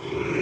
Yeah.